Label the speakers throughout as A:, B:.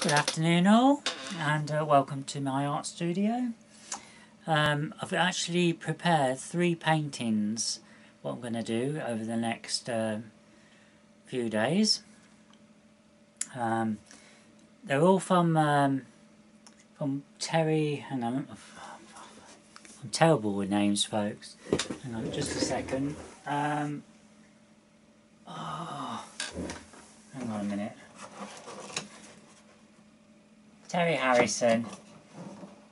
A: Good afternoon all and uh, welcome to my art studio. Um, I've actually prepared three paintings what I'm going to do over the next uh, few days. Um, they're all from um, from Terry, hang on, I'm terrible with names folks, hang on just a second. Um, oh, hang on a minute. Terry Harrison.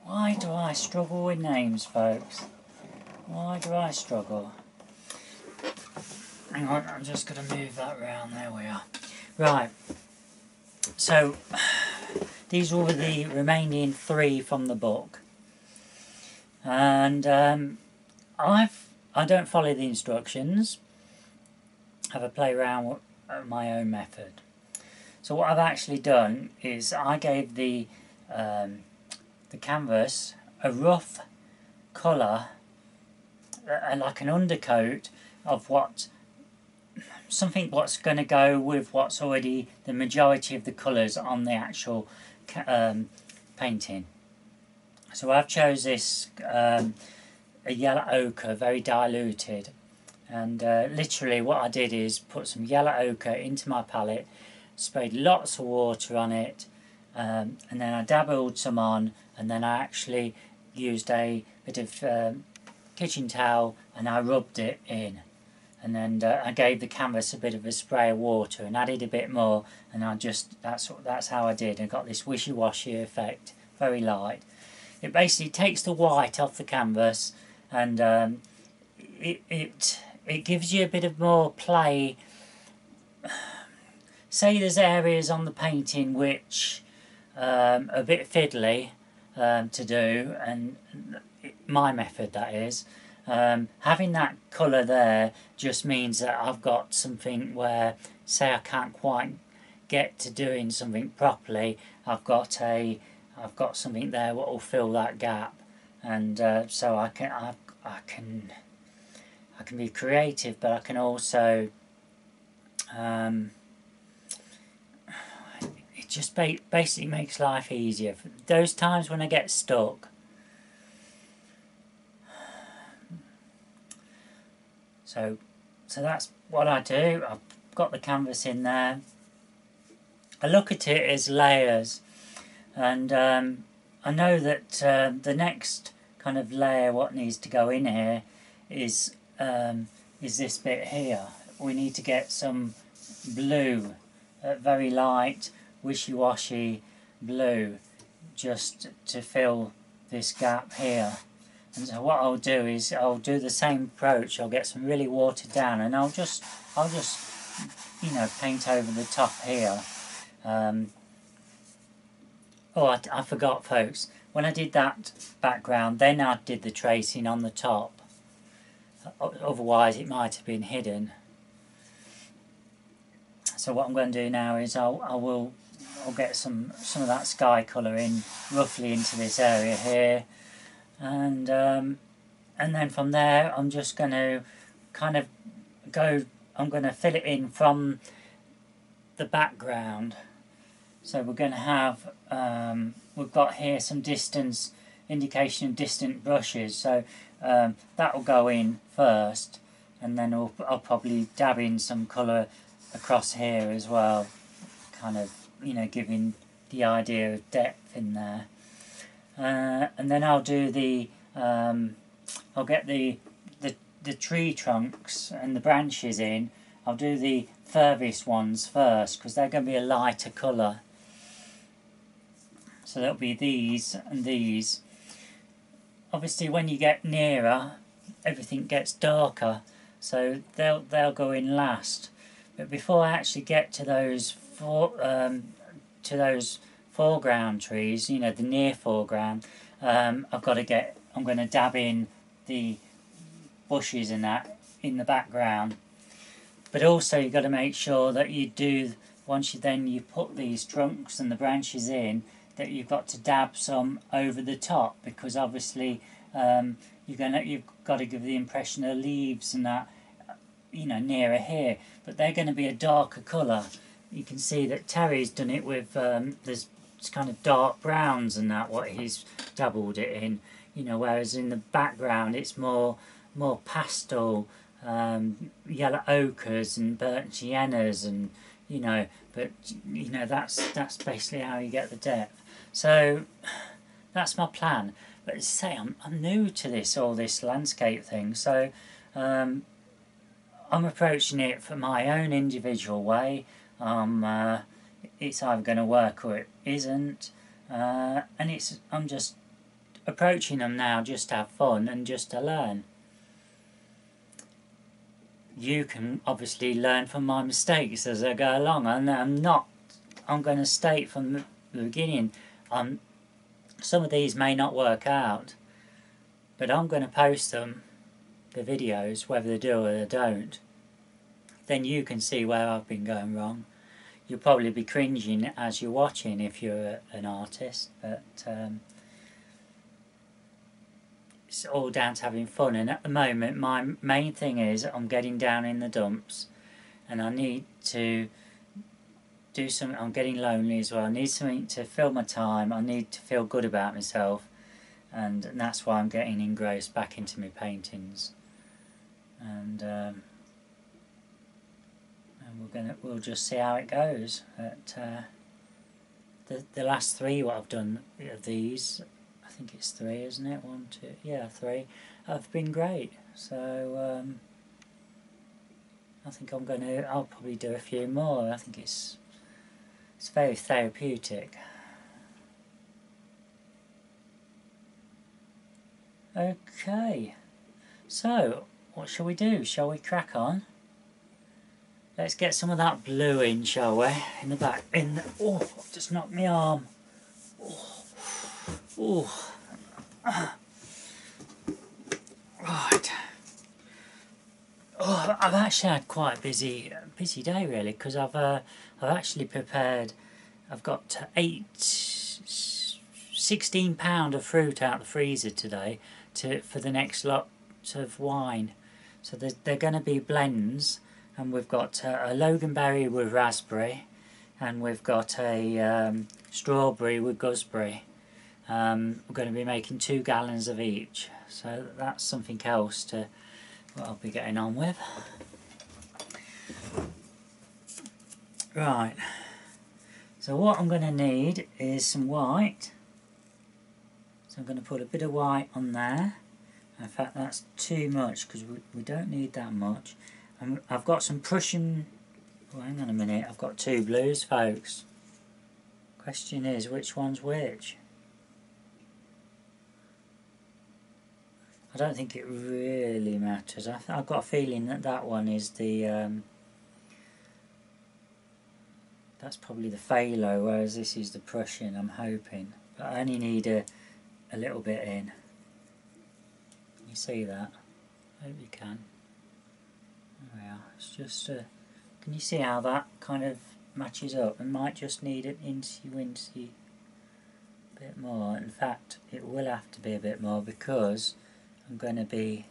A: Why do I struggle with names, folks? Why do I struggle? Hang on, I'm just going to move that round. There we are. Right. So, these were the remaining three from the book. And um, I've, I don't follow the instructions. Have a play around with my own method. So what I've actually done is I gave the um, the canvas a rough colour, uh, like an undercoat of what something what's going to go with what's already the majority of the colours on the actual um, painting. So I've chose this um, a yellow ochre, very diluted, and uh, literally what I did is put some yellow ochre into my palette sprayed lots of water on it um, and then I dabbled some on and then I actually used a bit of um, kitchen towel and I rubbed it in. And then uh, I gave the canvas a bit of a spray of water and added a bit more and I just that's that's how I did. I got this wishy-washy effect very light. It basically takes the white off the canvas and um, it, it it gives you a bit of more play say there's areas on the painting which um, are a bit fiddly um, to do, and my method that is, um, having that colour there just means that I've got something where, say I can't quite get to doing something properly, I've got a, I've got something there what will fill that gap, and uh, so I can, I, I can, I can be creative, but I can also um, just ba basically makes life easier. For those times when I get stuck. So, so that's what I do. I've got the canvas in there. I look at it as layers, and um, I know that uh, the next kind of layer, what needs to go in here, is um, is this bit here. We need to get some blue, uh, very light, wishy-washy blue just to fill this gap here. And so what I'll do is I'll do the same approach. I'll get some really watered down and I'll just I'll just you know paint over the top here. Um, oh I, I forgot folks. When I did that background then I did the tracing on the top. Otherwise it might have been hidden. So what I'm going to do now is I'll, I will I'll get some some of that sky colour in roughly into this area here. And um, and then from there I'm just going to kind of go I'm going to fill it in from the background. So we're going to have um, we've got here some distance indication of distant brushes. So um, that will go in first and then I'll, I'll probably dab in some colour across here as well kind of you know, giving the idea of depth in there. Uh, and then I'll do the, um, I'll get the, the, the tree trunks and the branches in. I'll do the furthest ones first because they're going to be a lighter colour. So that'll be these and these. Obviously when you get nearer, everything gets darker. So they'll, they'll go in last. But before I actually get to those for, um, to those foreground trees, you know, the near foreground, um, I've got to get, I'm going to dab in the bushes and that in the background. But also you've got to make sure that you do, once you then you put these trunks and the branches in, that you've got to dab some over the top because obviously um, you're gonna you've got to give the impression of leaves and that you know nearer here but they're going to be a darker colour you can see that Terry's done it with um, there's kind of dark browns and that what he's dabbled it in you know whereas in the background it's more more pastel um, yellow ochres and burnt siennas and you know but you know that's that's basically how you get the depth. So that's my plan. But as I say I'm, I'm new to this all this landscape thing so um, I'm approaching it for my own individual way um, uh, it's either going to work or it isn't. Uh, and it's I'm just approaching them now just to have fun and just to learn. You can obviously learn from my mistakes as I go along. And I'm not I'm going to state from the beginning um, some of these may not work out but I'm going to post them the videos whether they do or they don't then you can see where I've been going wrong. You'll probably be cringing as you're watching if you're an artist but um, it's all down to having fun. And at the moment my main thing is I'm getting down in the dumps and I need to do something I'm getting lonely as well. I need something to fill my time. I need to feel good about myself and, and that's why I'm getting engrossed back into my paintings. And um, we're gonna we'll just see how it goes but uh, the, the last three what I've done of these I think it's three, isn't it? One, two, yeah, three. Have been great. So um, I think I'm to. I'll probably do a few more. I think it's it's very therapeutic. Okay, so what shall we do? Shall we crack on? Let's get some of that blue in, shall we? In the back. In the, oh, just knocked my arm. Oh. Oh. Right. Oh, I've actually had quite a busy, busy day really, because I've uh, I've actually prepared. I've got eight, sixteen pound of fruit out of the freezer today to for the next lot of wine. So they're, they're going to be blends, and we've got uh, a Loganberry with raspberry, and we've got a um, strawberry with gooseberry. Um, we're going to be making two gallons of each, so that's something else to what I'll be getting on with. Right, so what I'm going to need is some white. So I'm going to put a bit of white on there. In fact, that's too much because we, we don't need that much. And I've got some Prussian... Oh, hang on a minute. I've got two blues, folks. Question is, which one's which? I don't think it really matters. I have got a feeling that that one is the... Um, that's probably the phthalo, whereas this is the Prussian, I'm hoping. But I only need a, a little bit in. You see that? I hope you can. It's just a... Can you see how that kind of matches up? And might just need an incy-wincy bit more. In fact, it will have to be a bit more because I'm going to be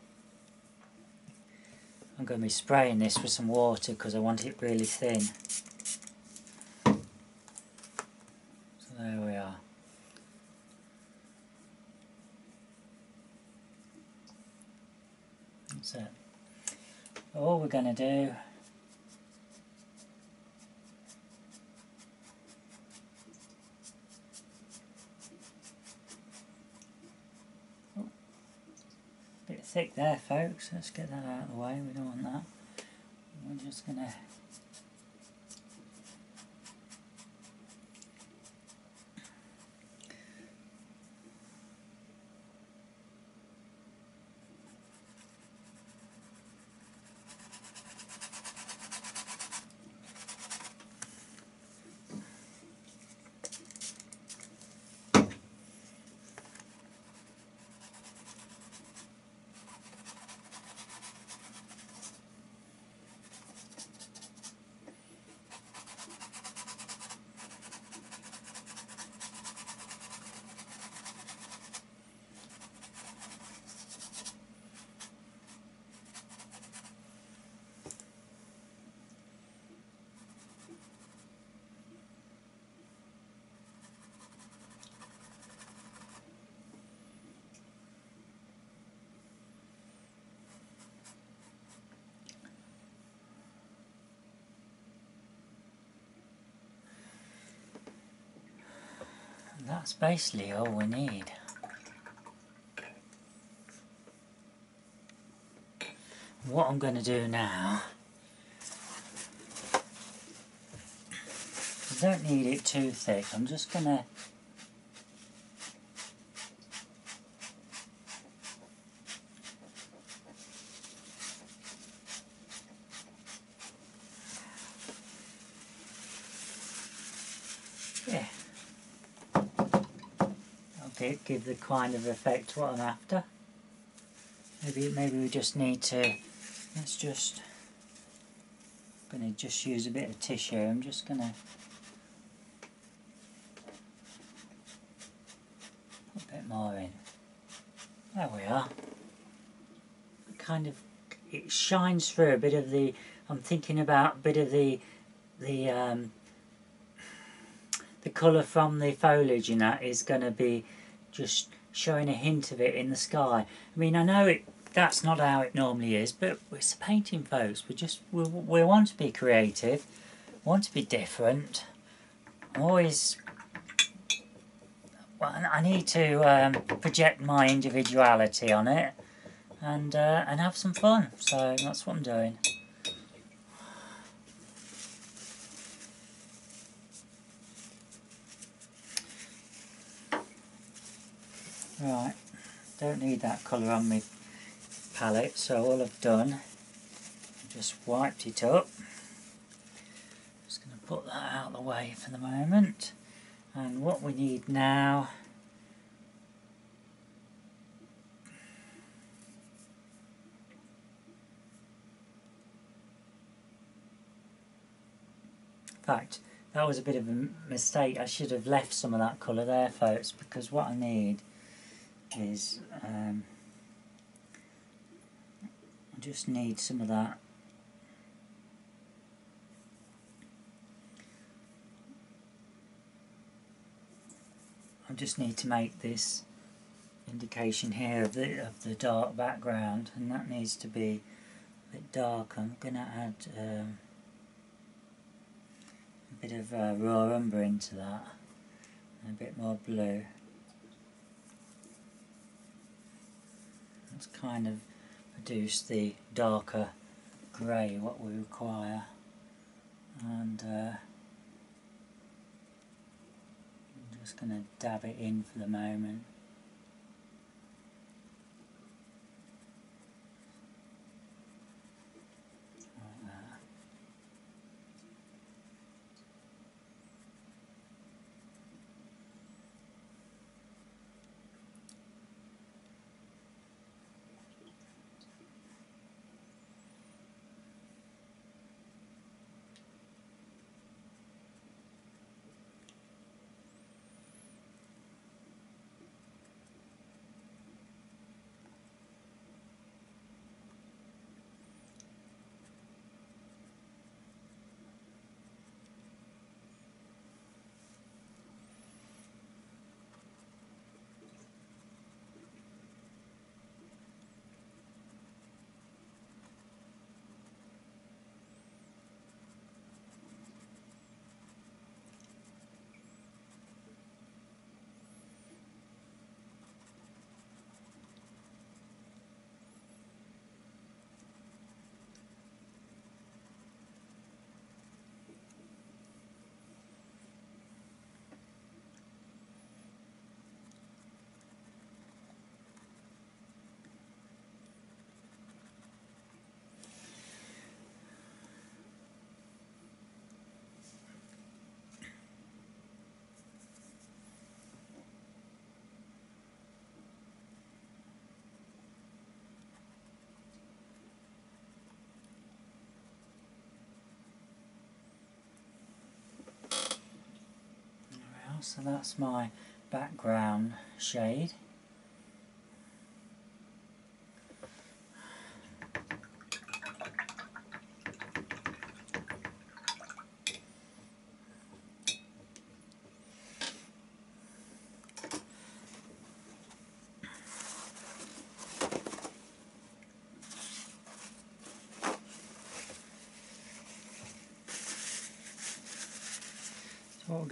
A: I'm going to be spraying this with some water because I want it really thin. So there we are. That's it. All we're going to do. Bit thick there folks, let's get that out of the way, we don't want that. We're just going to that's basically all we need. What I'm going to do now, I don't need it too thick, I'm just going to Yeah. Okay, give the kind of effect what I'm after. Maybe maybe we just need to let's just gonna just use a bit of tissue. I'm just gonna put a bit more in. There we are. Kind of it shines through a bit of the I'm thinking about a bit of the the um, the colour from the foliage in that is going to be just showing a hint of it in the sky. I mean, I know it that's not how it normally is, but it's a painting, folks. We just we, we want to be creative, want to be different. I'm always well, I need to um, project my individuality on it and uh, and have some fun. So that's what I'm doing. Right, don't need that colour on my palette, so all I've done, just wiped it up. Just going to put that out of the way for the moment. And what we need now In fact, that was a bit of a mistake. I should have left some of that colour there, folks, because what I need is um, I just need some of that I just need to make this indication here of the of the dark background and that needs to be a bit dark. I'm going to add um, a bit of uh, raw umber into that and a bit more blue. Let's kind of produce the darker grey what we require. And uh, I'm just going to dab it in for the moment so that's my background shade.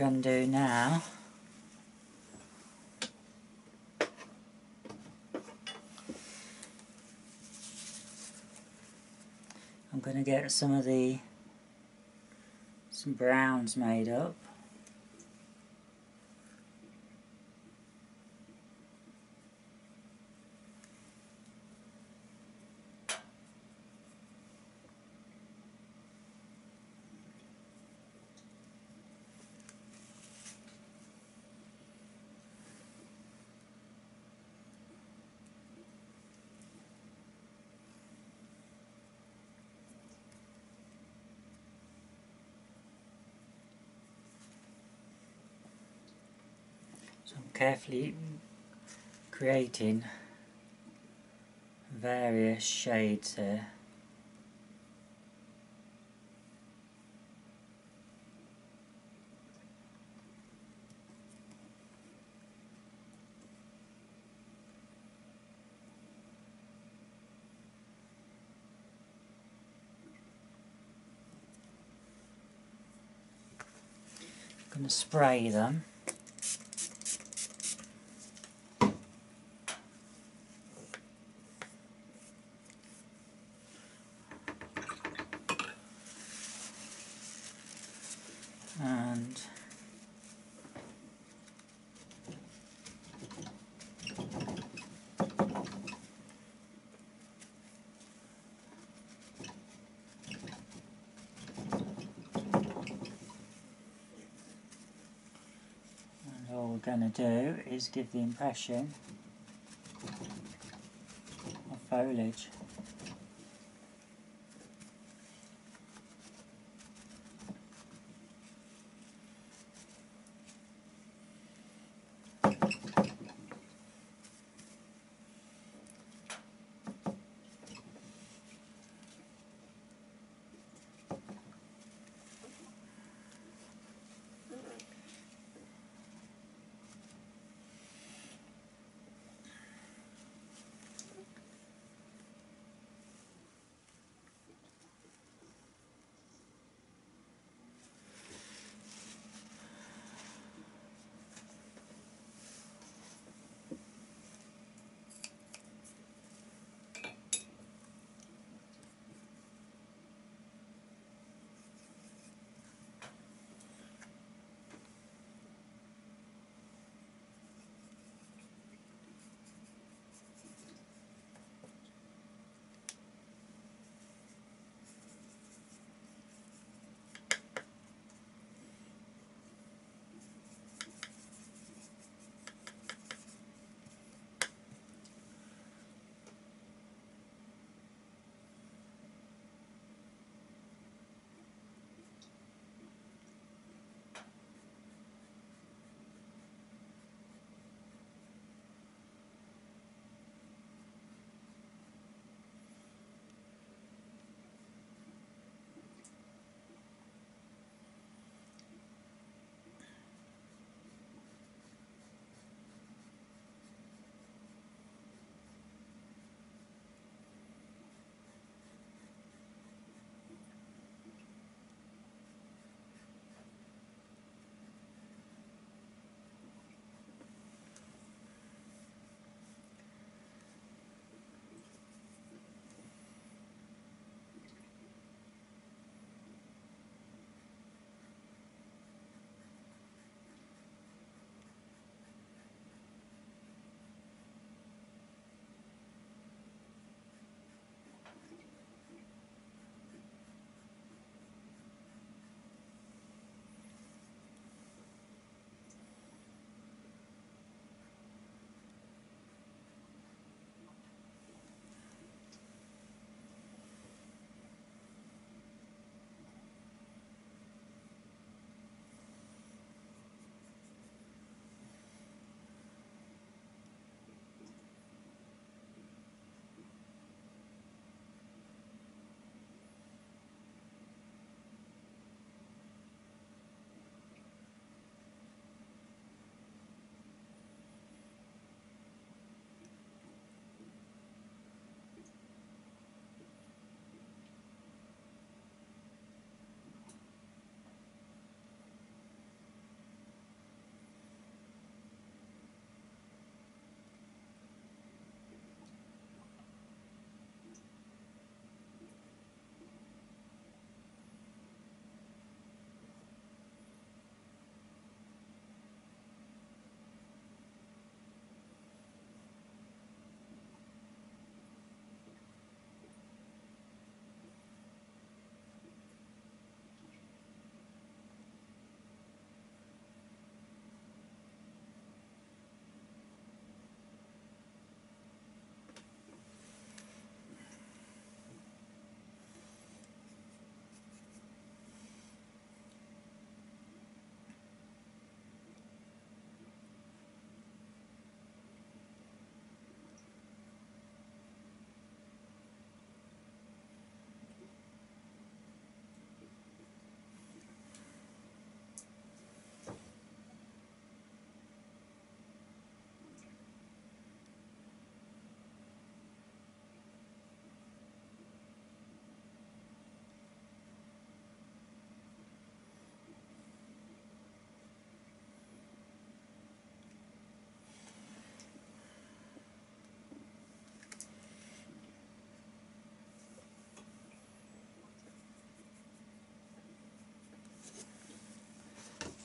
A: going to do now. I'm going to get some of the some browns made up. Carefully creating various shades here. I'm going to spray them. and and all we're going to do is give the impression of foliage.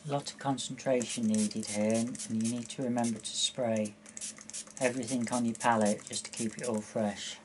A: A lot of concentration needed here and, you need to remember to spray everything on your palette just to keep it all fresh.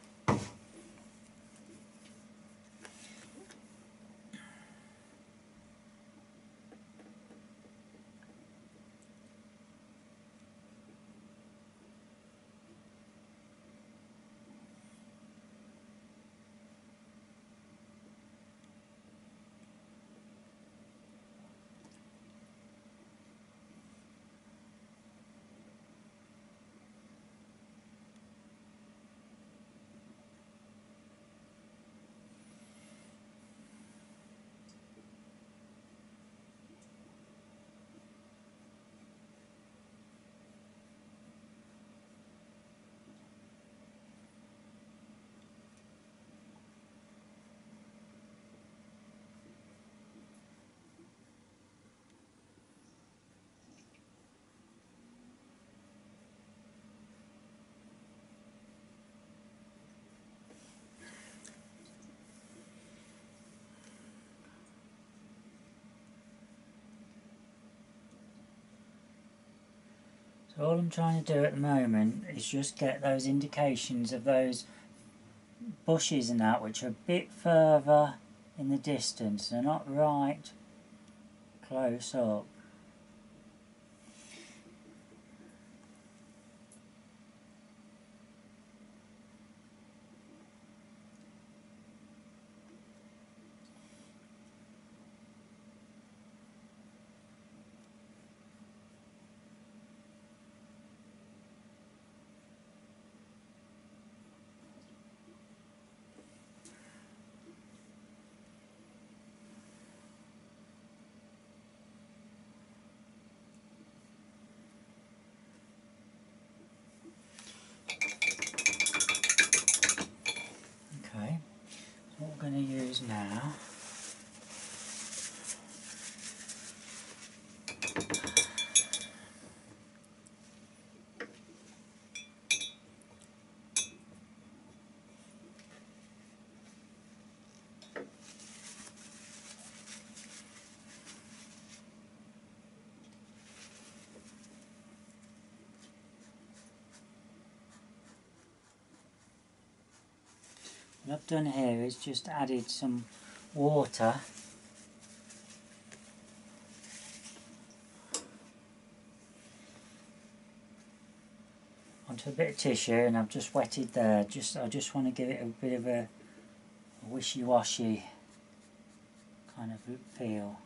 A: So all I'm trying to do at the moment is just get those indications of those bushes and that which are a bit further in the distance. They're not right close up. Okay, what we're going to use now What I've done here is just added some water. Onto a bit of tissue and I've just wetted there just I just want to give it a bit of a wishy-washy kind of feel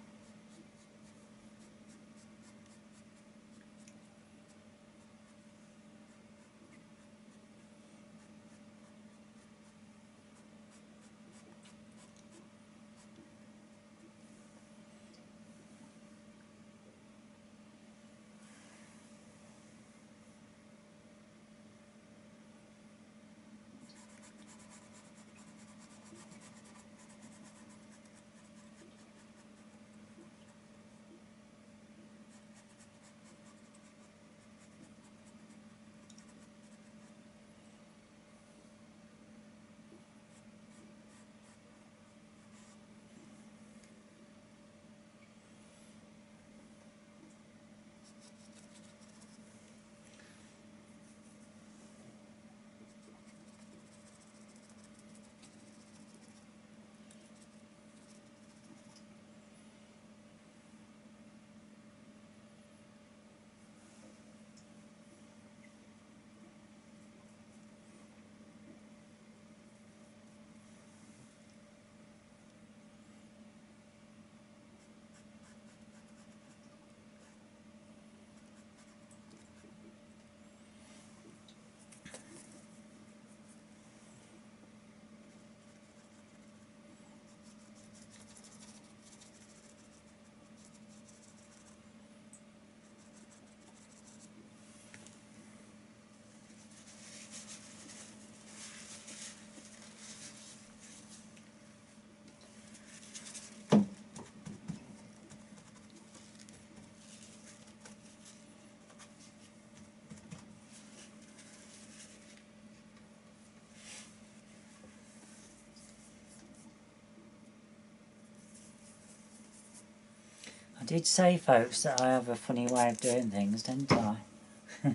A: did say, folks, that I have a funny way of doing things, didn't I?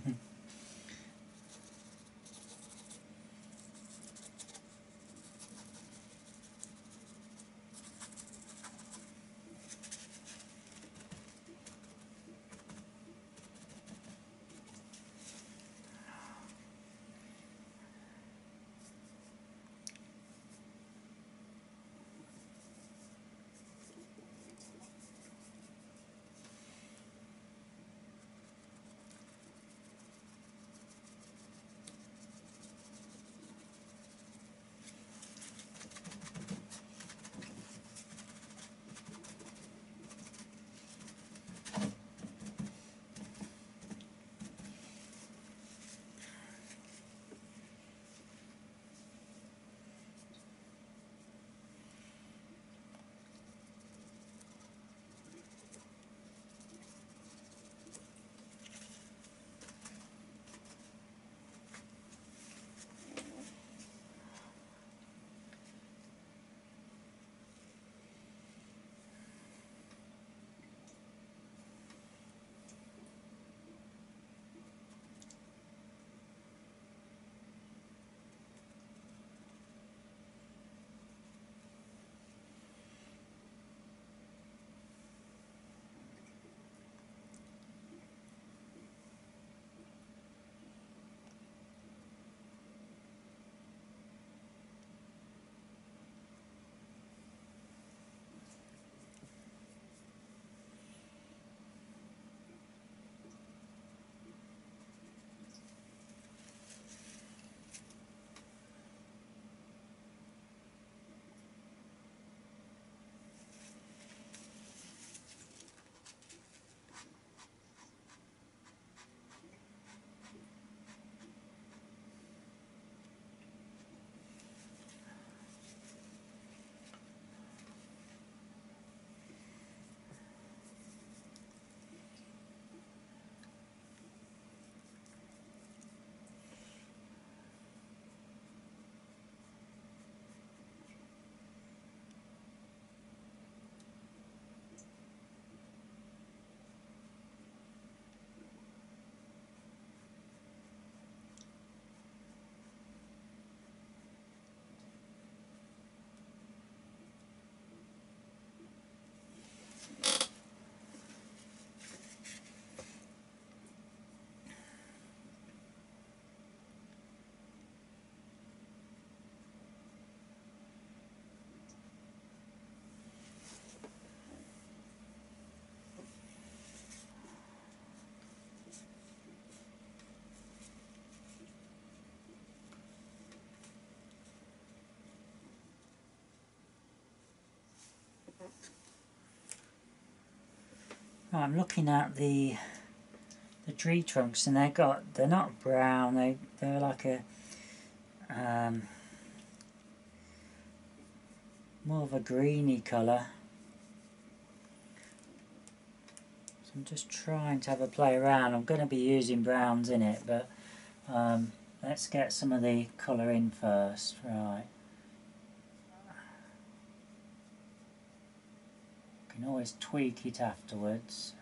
A: I'm looking at the the tree trunks and they got they're not brown they they're like a um, more of a greeny colour. So I'm just trying to have a play around. I'm going to be using browns in it but um, let's get some of the colour in first right can always tweak it afterwards.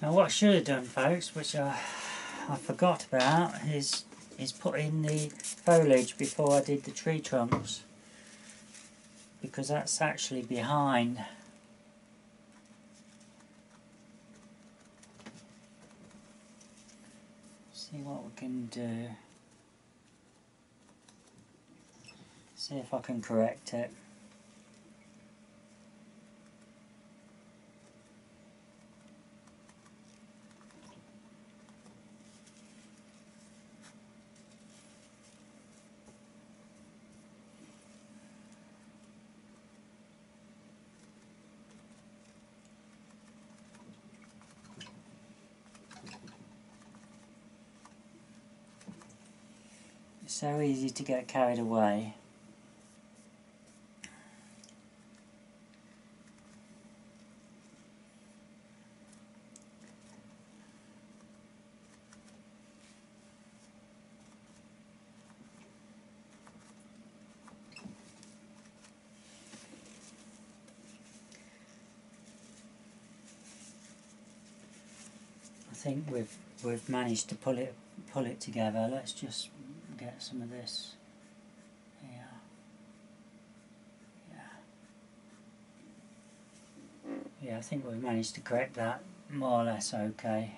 A: Now what I should have done folks, which I, I forgot about, is, is put in the foliage before I did the tree trunks. Because that's actually behind. See what we can do. See if I can correct it. So easy to get carried away. I think we've we've managed to pull it pull it together. Let's just get some of this here. Yeah. Yeah, I think we've managed to correct that more or less okay.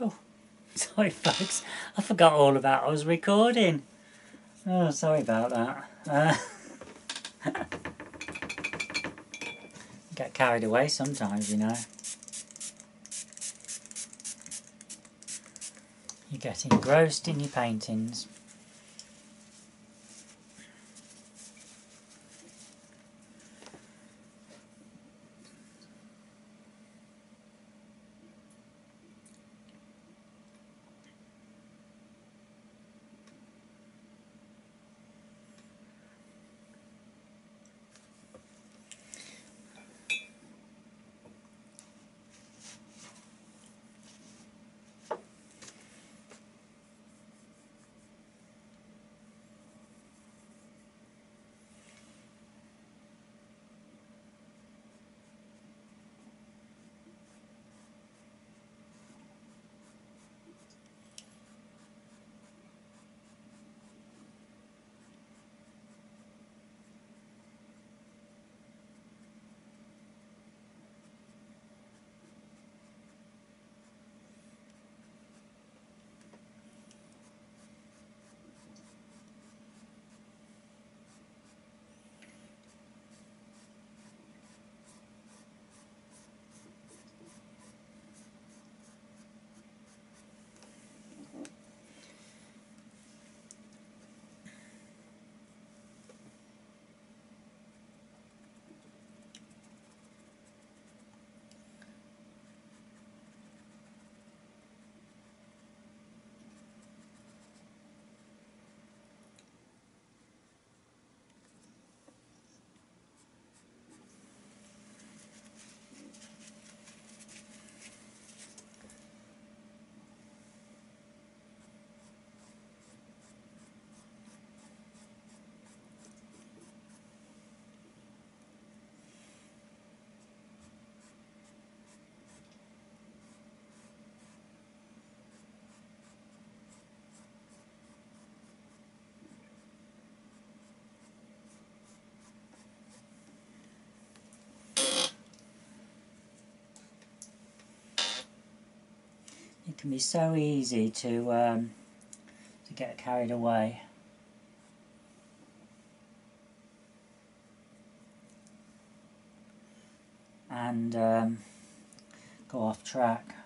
A: Oh, sorry folks, I forgot all about I was recording. Oh, sorry about that. Uh, get carried away sometimes, you know. You get engrossed in your paintings. Can be so easy to um, to get carried away. And um, go off track.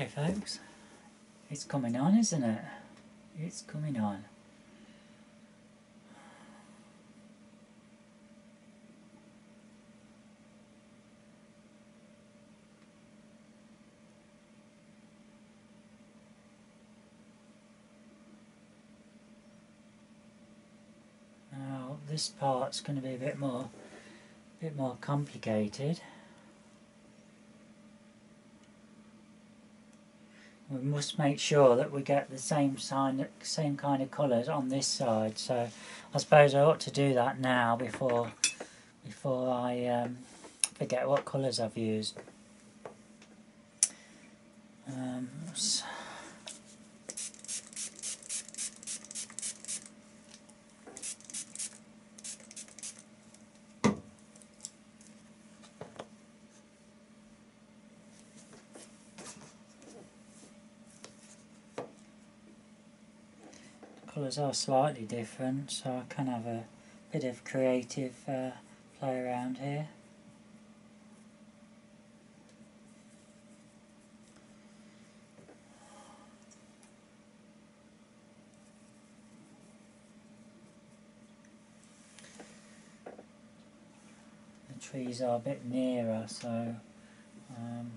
A: Okay, folks, it's coming on, isn't it? It's coming on. Now this part's going to be a bit more, a bit more complicated. We must make sure that we get the same sign, same kind of colours on this side. So I suppose I ought to do that now before before I um, forget what colours I've used. Um, colours are slightly different so I can have a bit of creative uh, play around here. The trees are a bit nearer so um,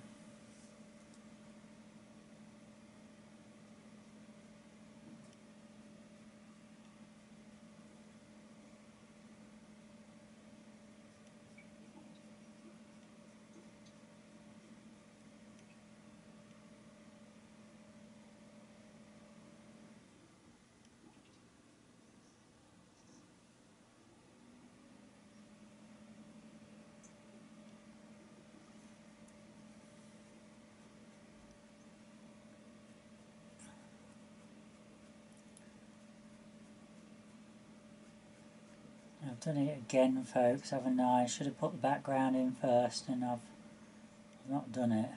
A: done it again folks, haven't I? I should have put the background in first and I've, I've not done it.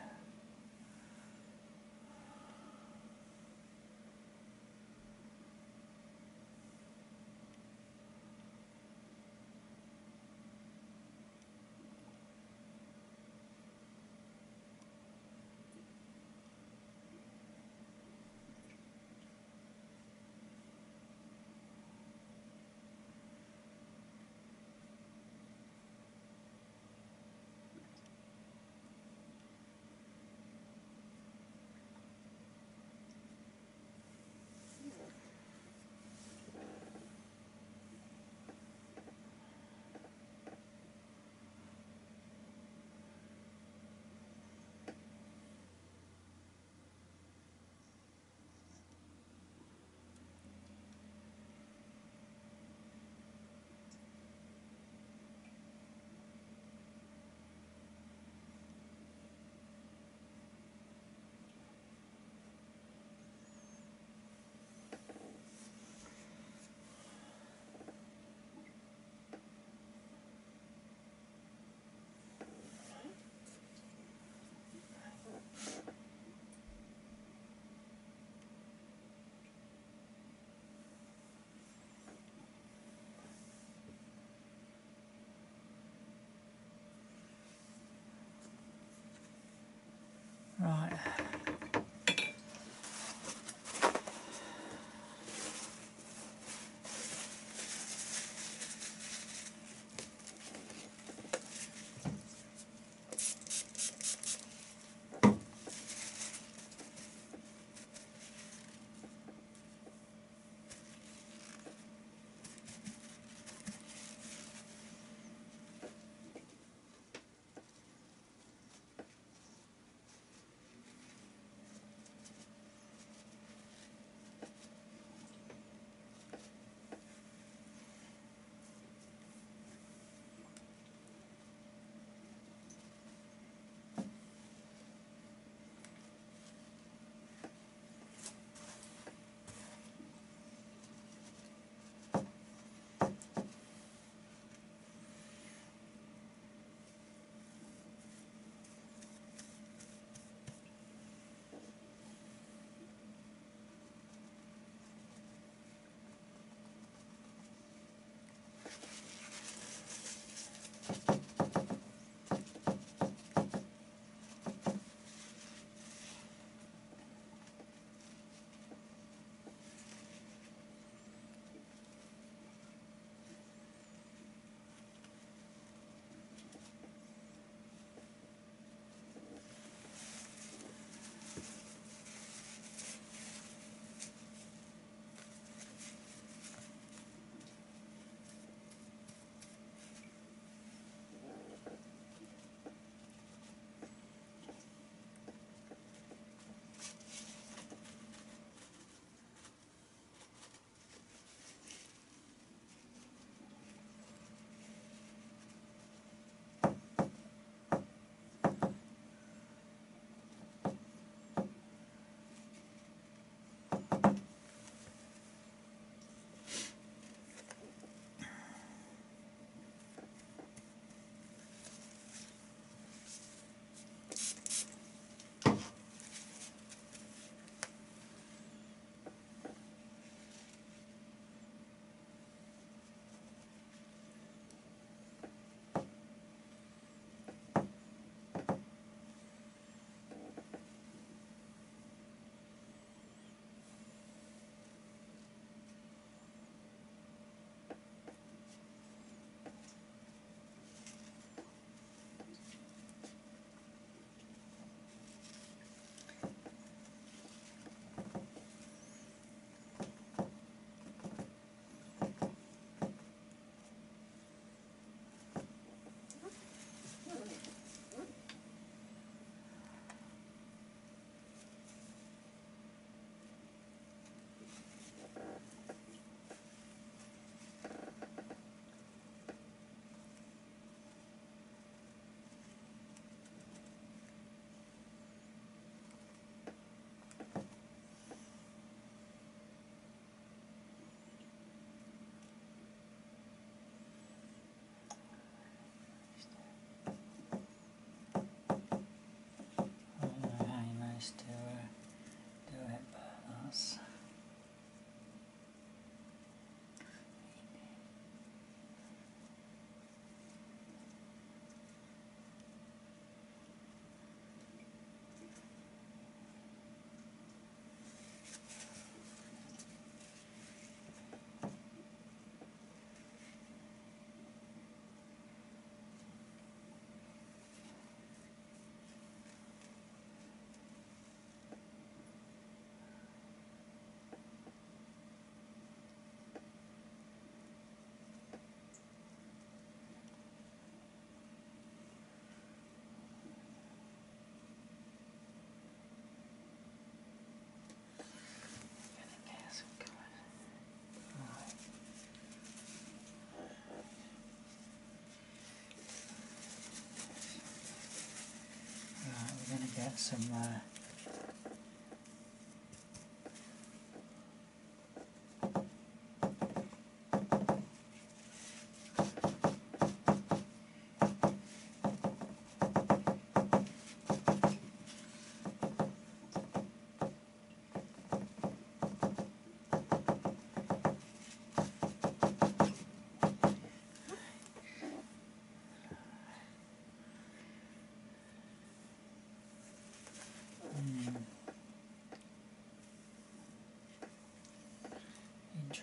A: have some uh,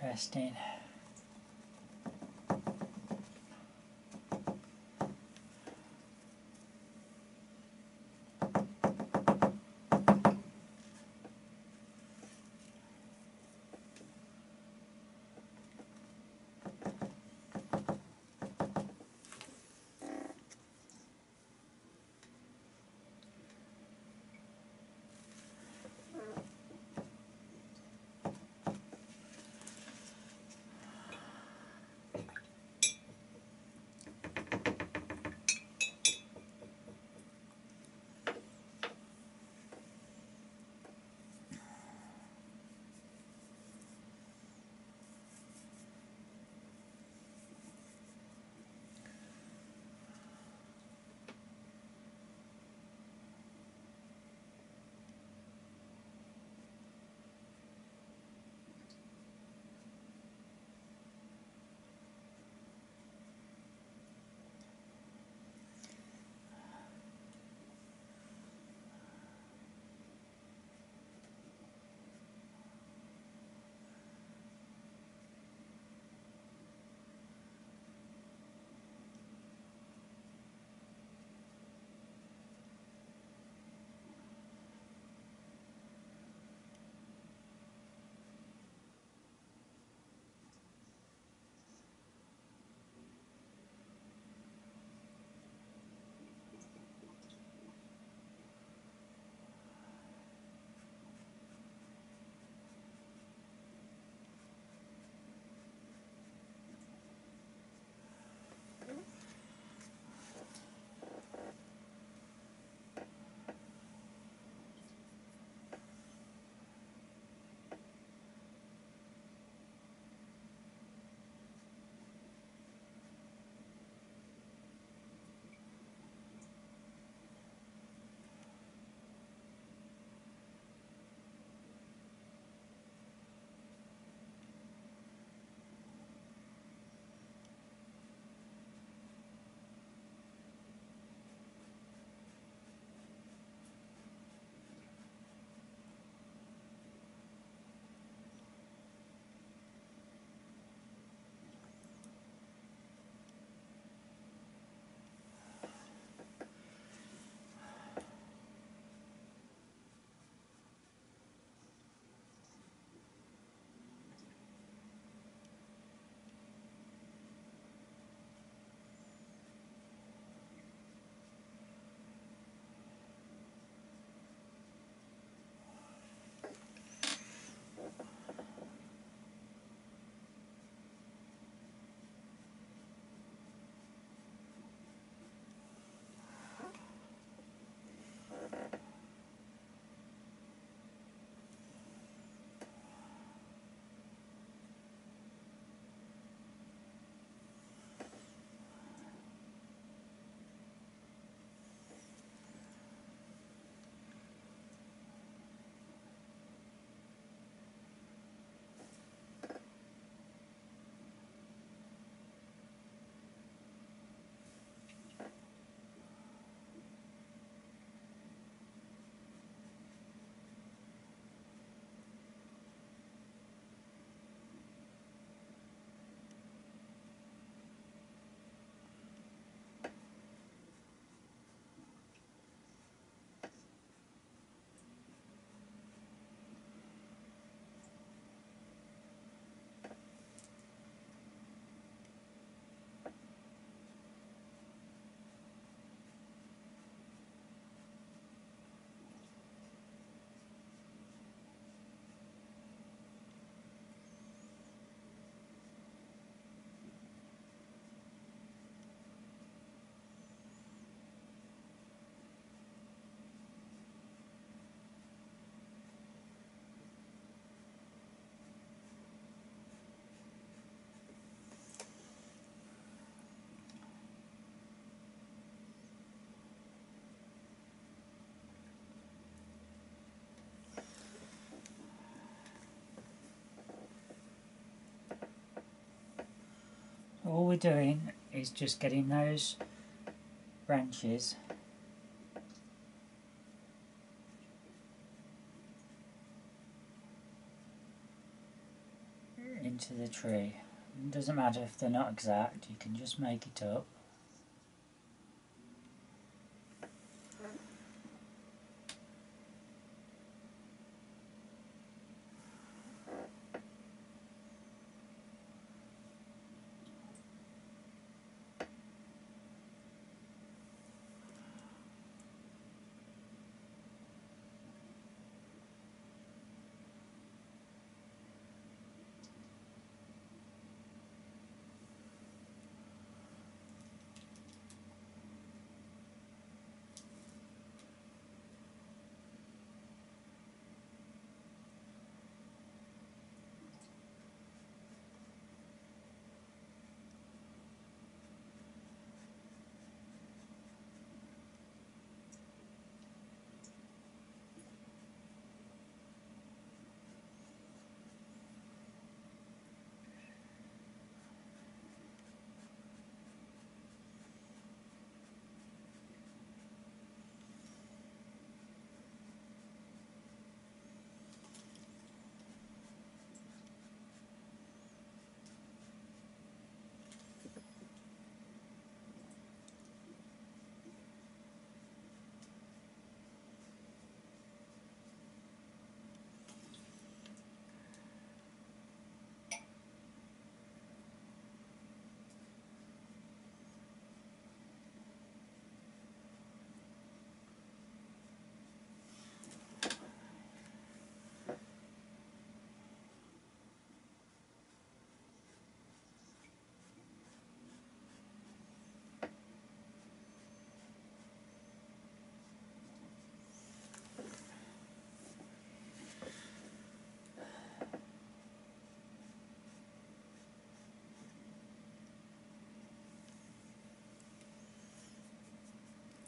A: Interesting. All we're doing is just getting those branches into the tree. It doesn't matter if they're not exact, you can just make it up.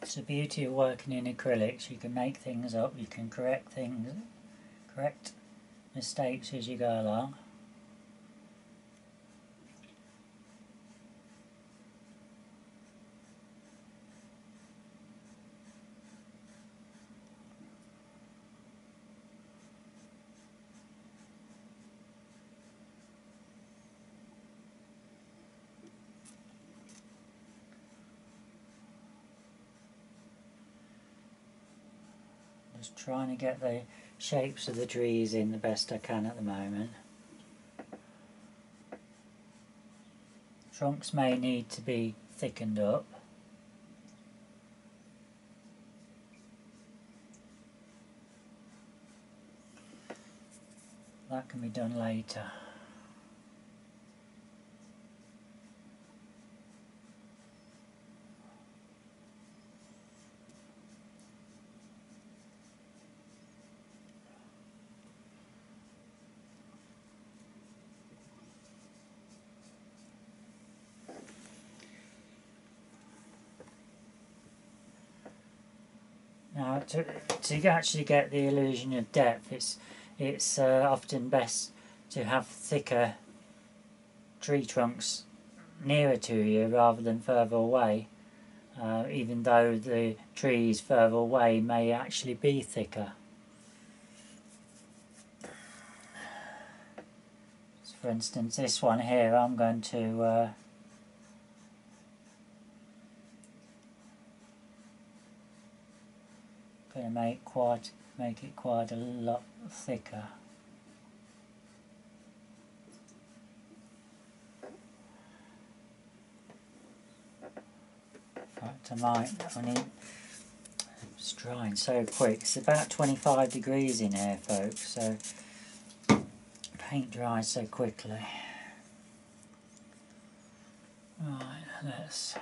A: It's the beauty of working in acrylics. You can make things up, you can correct things, correct mistakes as you go along. Just trying to get the shapes of the trees in the best I can at the moment. Trunks may need to be thickened up. That can be done later. Now, to, to actually get the illusion of depth, it's it's uh, often best to have thicker tree trunks nearer to you rather than further away, uh, even though the trees further away may actually be thicker. So for instance, this one here, I'm going to uh, to make quite make it quite a lot thicker. Fact, I. I need. It's drying so quick. It's about 25 degrees in here, folks. So paint dries so quickly. Right, let's.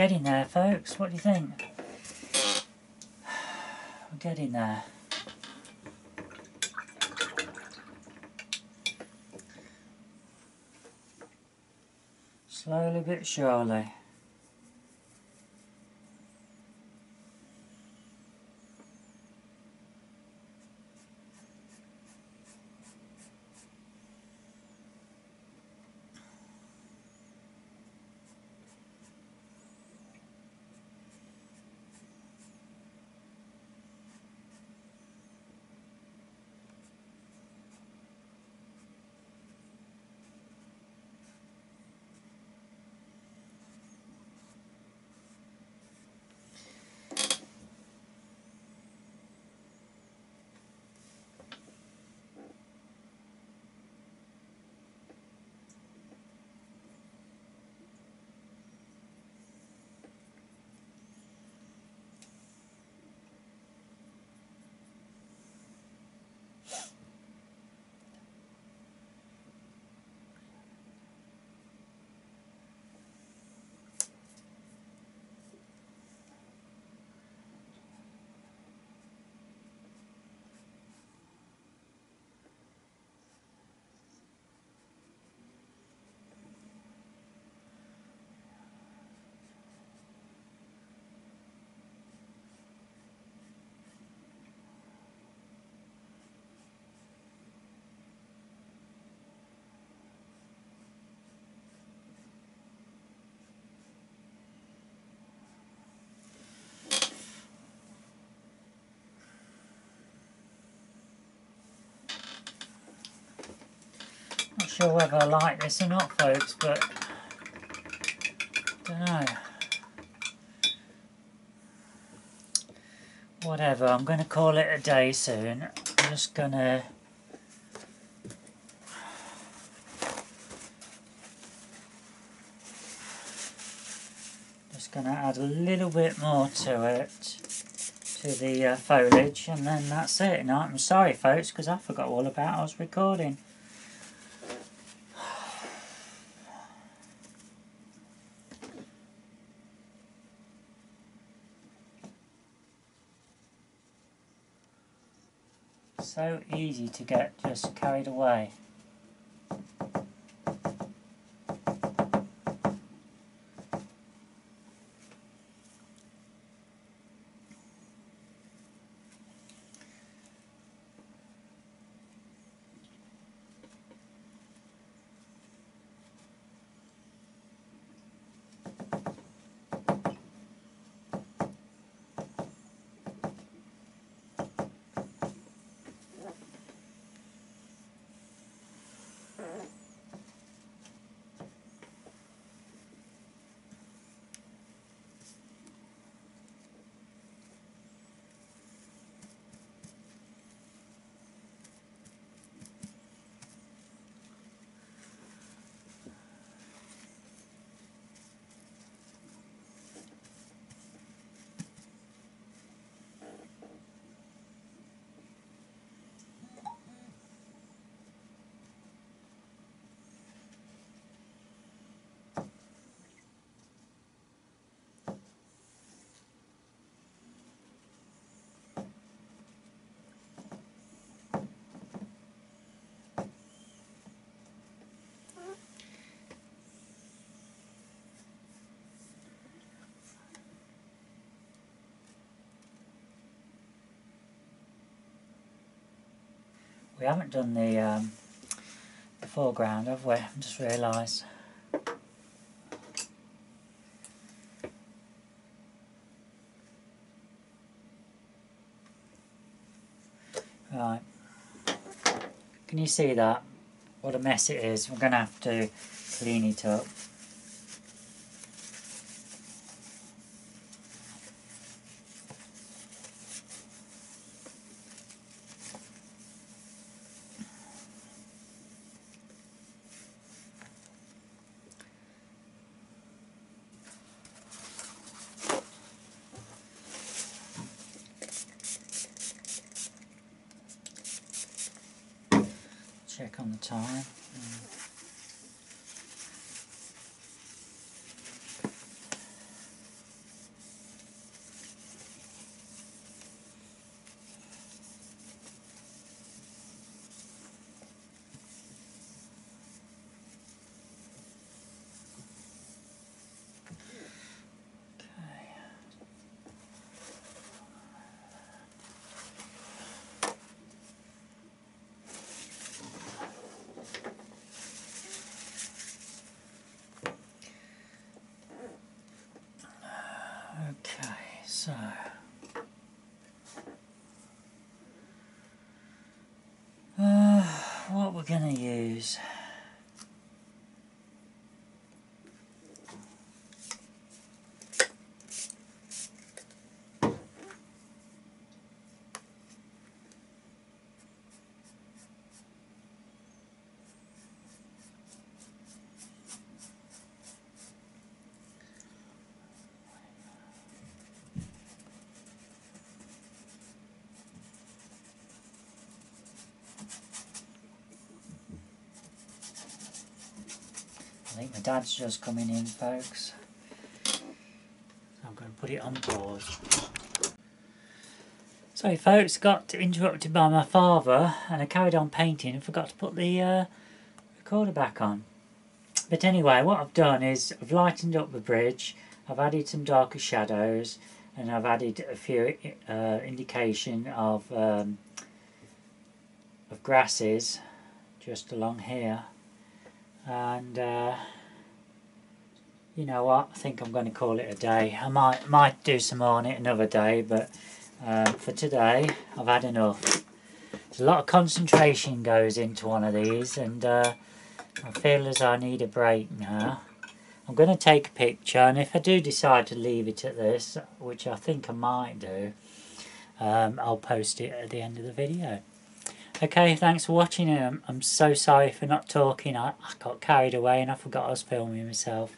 A: Getting there, folks. What do you think? We're getting there. Slowly but surely. Sure whether I like this or not, folks, but don't know. Whatever, I'm going to call it a day soon. I'm just going to just going to add a little bit more to it to the uh, foliage and then that's it. And I'm sorry folks because I forgot all about I was recording. So easy to get just carried away. We haven't done the, um, the foreground, have we? I just realised. Right. Can you see that? What a mess it is. We're going to have to clean it up. Check on the time. So. Uh, what we're going to use. Think my dad's just coming in, folks. I'm going to put it on pause. Sorry, folks, got interrupted by my father, and I carried on painting and forgot to put the uh, recorder back on. But anyway, what I've done is I've lightened up the bridge, I've added some darker shadows, and I've added a few uh, indication of um, of grasses just along here and uh, you know what? I think I'm going to call it a day. I might might do some more on it another day but uh, for today I've had enough. There's a lot of concentration goes into one of these and uh, I feel as I need a break now. I'm going to take a picture and if I do decide to leave it at this which I think I might do um, I'll post it at the end of the video Okay, thanks for watching. I'm, so sorry for not talking. I, I got carried away and I forgot I was filming myself.